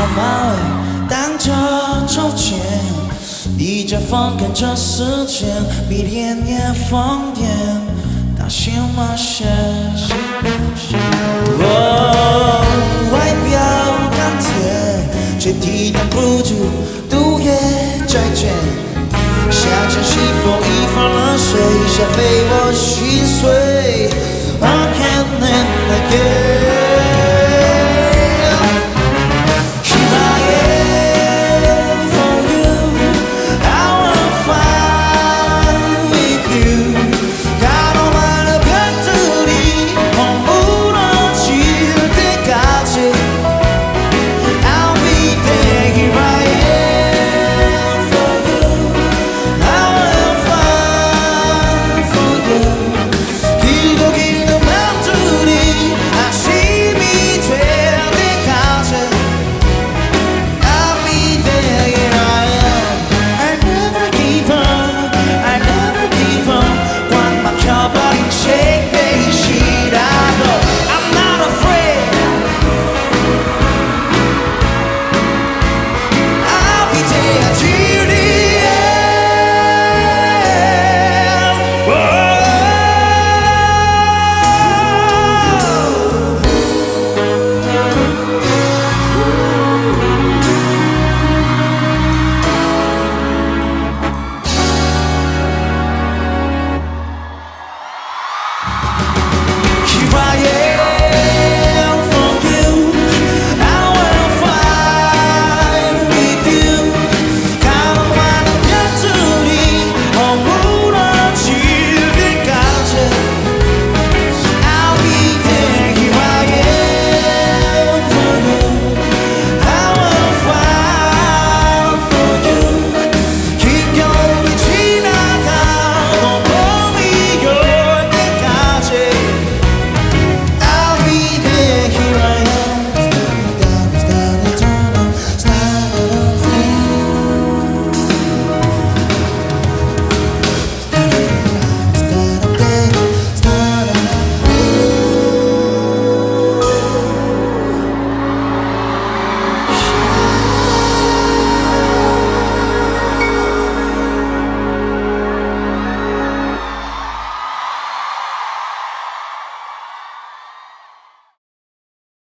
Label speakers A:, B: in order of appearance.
A: 马尾当着抽签，逆着风赶着时间，每天也疯癫，大心那险。我外表钢铁，却抵挡不住毒液再见。夏江是否遗忘了谁，下被我心碎？